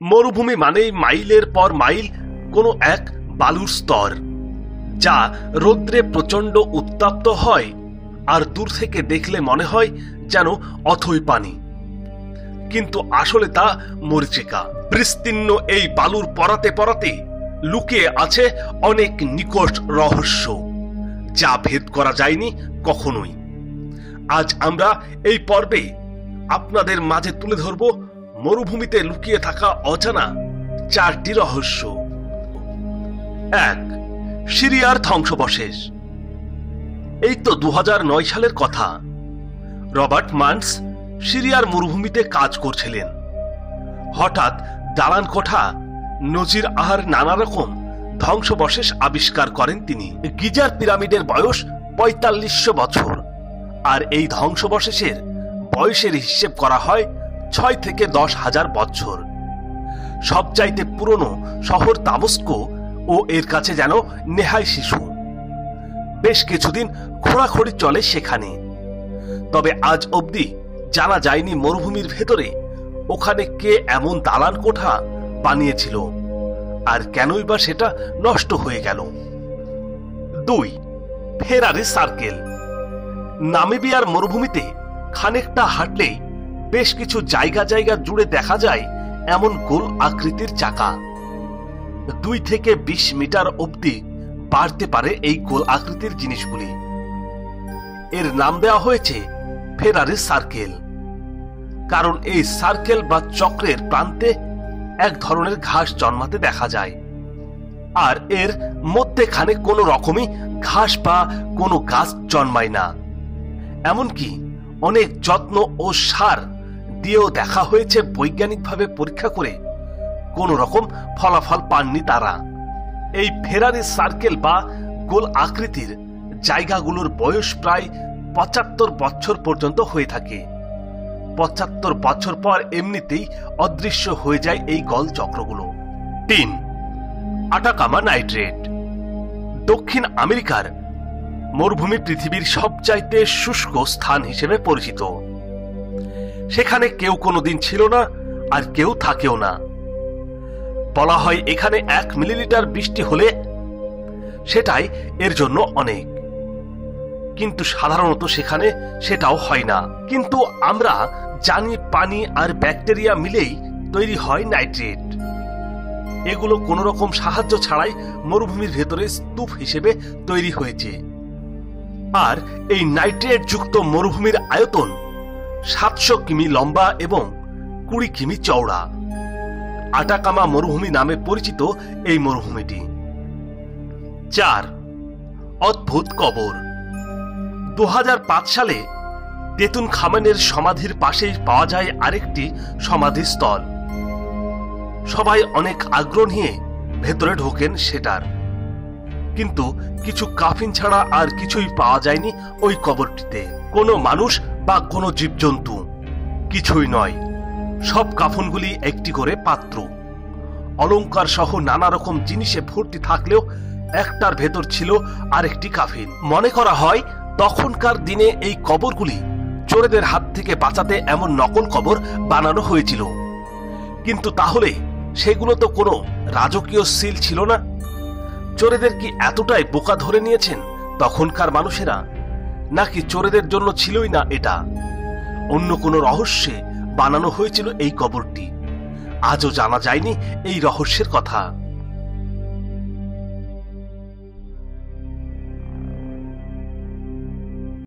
মরুভূমি মানেই মাইলের পর মাইল, কোনো এক বালুর স্তর, যা রৌদ্রে প্রচণ্ড উত্তপ্ত হয় আর দূর থেকে দেখলে মনে হয় যেন অথই পানি। কিন্তু আসলে তা মরিচিকা। বিস্তীর্ণ এই বালুর পরাতে পরাতে লুকিয়ে আছে অনেক নিকট রহস্য, যা ভেদ করা যায়নি কখনোই। আজ আমরা এই পর্বে আপনাদের মাঝে তুলে ধরব মরুভূমিতে লুকিয়ে থাকা অজানা চারটি রহস্য। এক, সিরিয়ার ধ্বংসবশেষ। এই তো দু সালের কথা। রবার্ট মান্স সিরিয়ার মরুভূমিতে কাজ করছিলেন। হঠাৎ দালান কোঠা নজির আহার নানা রকম ধ্বংসবশেষ আবিষ্কার করেন তিনি। গিজার পিরামিডের বয়স পঁয়তাল্লিশশো বছর। আর এই ধ্বংসবশেষের বয়সের হিসেব করা হয় ছয় থেকে দশ হাজার বছর। সবচাইতে পুরনো শহর তামস্কো ও এর কাছে যেন নেহাই শিশু। বেশ কিছুদিন খোঁড়াখড়ি চলে সেখানে। তবে আজ অবধি জানা যায়নি মরুভূমির ভেতরে ওখানে কে এমন দালান কোঠা বানিয়েছিল আর কেনই বা সেটা নষ্ট হয়ে গেল। দুই, ফেরারি সার্কেল। নামিবিয়ার মরুভূমিতে খানিকটা হাঁটলেই বেশ কিছু জায়গা জায়গা জুড়ে দেখা যায় এমন গোল আকৃতির চাকা। দুই থেকে বিশ মিটার অবধি বাড়তে পারে এই গোল আকৃতির জিনিসগুলি। এর নাম দেওয়া হয়েছে ফেরারি সার্কেল। কারণ এই সার্কেল বা চক্রের প্রান্তে এক ধরনের ঘাস জন্মাতে দেখা যায়। আর এর মধ্যেখানে কোনো রকমই ঘাস বা কোনো গাছ জন্মায় না। এমনকি অনেক যত্ন ও সার দিয়েও দেখা হয়েছে বৈজ্ঞানিকভাবে পরীক্ষা করে কোন রকম ফলাফল পাননি তারা। এই ফেরারি সার্কেল বা গোল আকৃতির জায়গাগুলোর বয়স প্রায় পঁচাত্তর বছর পর্যন্ত হয়ে থাকে। পঁচাত্তর বছর পর এমনিতেই অদৃশ্য হয়ে যায় এই গল চক্রগুলো। তিন, আটাকামা নাইট্রেট। দক্ষিণ আমেরিকার মরুভূমি পৃথিবীর সবচাইতে শুষ্ক স্থান হিসেবে পরিচিত। সেখানে কেউ কোনোদিন ছিল না আর কেউ থাকেও না। বলা হয় এখানে এক মিলিলিটার বৃষ্টি হলে সেটাই এর জন্য অনেক। কিন্তু সাধারণত সেখানে সেটাও হয় না। কিন্তু আমরা জানি পানি আর ব্যাকটেরিয়া মিলেই তৈরি হয় নাইট্রেট। এগুলো কোনো রকম সাহায্য ছাড়াই মরুভূমির ভেতরে স্তূপ হিসেবে তৈরি হয়েছে। আর এই নাইট্রেট যুক্ত মরুভূমির আয়তন সাতশো কিমি লম্বা এবং কুড়ি কিমি চওড়া। আটাকামা মরুভূমি নামে পরিচিত এই মরুভূমিটি। চার, অদ্ভুত কবর। দু সালে তেতুন খামেনের সমাধির পাশেই পাওয়া যায় আরেকটি সমাধিস্থল সবাই অনেক আগ্রহ নিয়ে ভেতরে ঢোকেন সেটার। কিন্তু কিছু কাফিন ছাড়া আর কিছুই পাওয়া যায়নি ওই কবরটিতে। কোনো মানুষ বা কোনো জীবজন্তু, কিছুই নয়। সব কাফনগুলি একটি করে পাত্র। অলংকার সহ নানা রকম জিনিসে ভর্তি থাকলেও একটার ভেতর ছিল আরেকটি কাফিন। মনে করা হয়, তখনকার দিনে এই কবরগুলি চোরেদের হাত থেকে বাঁচাতে এমন নকল কবর বানানো হয়েছিল। কিন্তু তাহলে সেগুলো তো কোনো রাজকীয় সিল ছিল না। চোরেদের কি এতটাই বোকা ধরে নিয়েছেন তখনকার মানুষেরা? নাকি চোরেদের জন্য ছিলই না এটা? অন্য কোনো রহস্যে বানানো হয়েছিল এই কবরটি। আজও জানা যায়নি এই রহস্যের কথা।